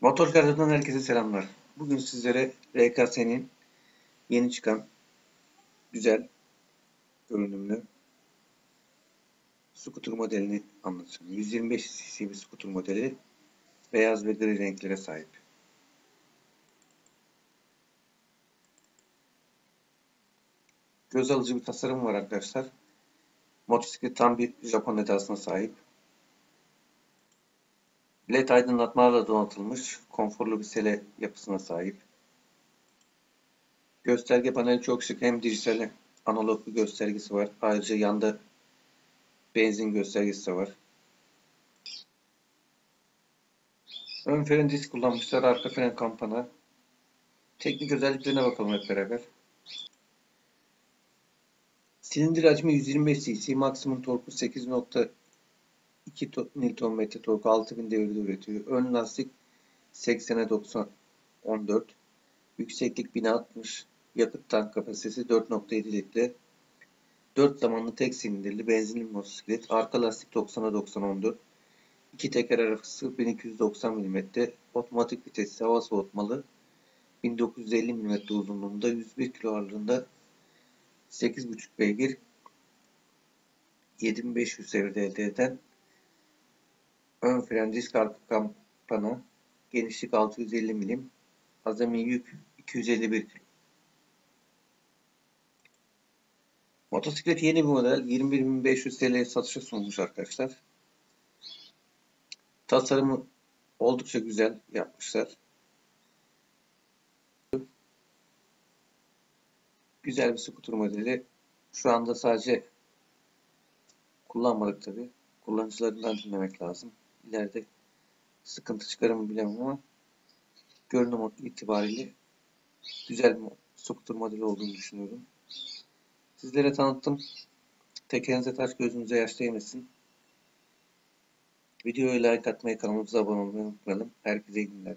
Motor Kararı'dan herkese selamlar. Bugün sizlere RKS'nin yeni çıkan güzel görünümlü scooter modelini anlatacağım. 125 cc bir scooter modeli beyaz ve gri renklere sahip. Göz alıcı bir tasarım var arkadaşlar. Motosiklet tam bir Japon edasına sahip. LED aydınlatmalarla donatılmış konforlu bir sele yapısına sahip. Gösterge paneli çok şık. Hem dijital analog bir göstergesi var. Ayrıca yanda benzin göstergesi de var. Ön fren disk kullanmışlar. Arka fren kampana. Teknik özelliklerine bakalım hep beraber. Silindir hacmi 125 cc, maksimum torku 8.2 Nm torku 6000 devirde üretiyor. Ön lastik 80'e 90 14. Yükseklik 1060. Yakıt tank kapasitesi 4.7 litre. 4 zamanlı tek silindirli benzinli motosiklet. Arka lastik 90'a 90 14. İki teker arası 1290 mm. Otomatik vitesi hava soğutmalı. 1950 mm uzunluğunda 101 kilo ağırlığında 8.5 beygir 7500 devirde elde eden ön fren disk arka kampana genişlik 650 milim azami yük 251 kilo. Motosiklet yeni bir model 21.500 TL'ye satışa sunmuş arkadaşlar. Tasarımı oldukça güzel yapmışlar. Güzel bir skuter modeli. Şu anda sadece kullanmadık tabi. Kullanıcılarından dinlemek lazım. İleride sıkıntı çıkarır mı bilemem ama görünüm itibariyle güzel bir skuter modeli olduğunu düşünüyorum. Sizlere tanıttım. Tekerinize taş gözünüze yaş değmesin. Videoya like atmayı, kanalımıza abone olmayı unutmayalım. Herkese iyi günler.